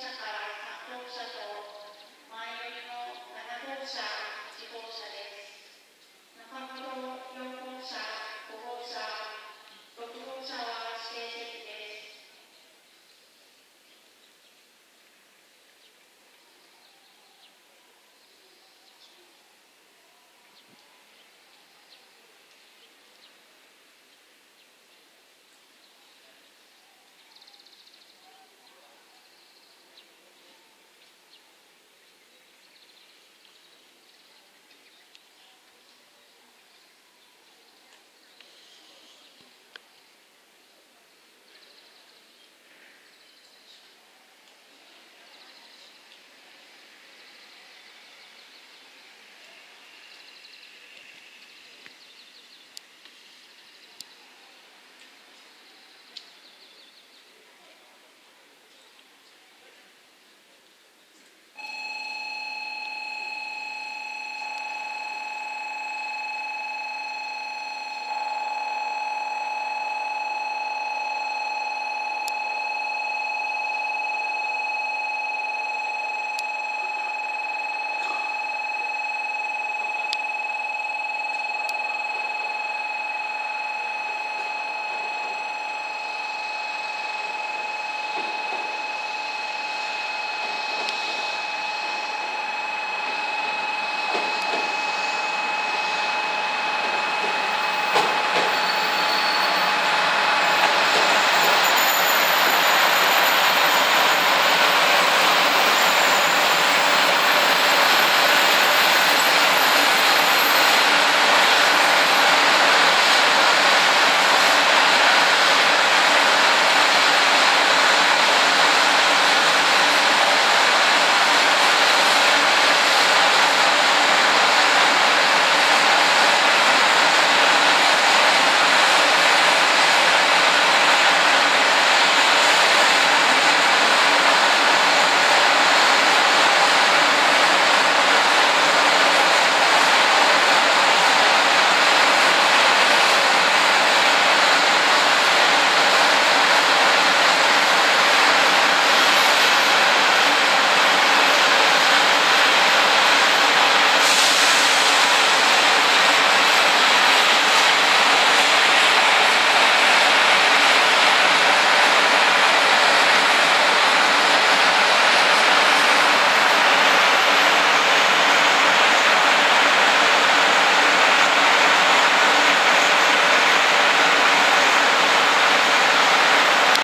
車から3号車と前よりも7号車、1号車です。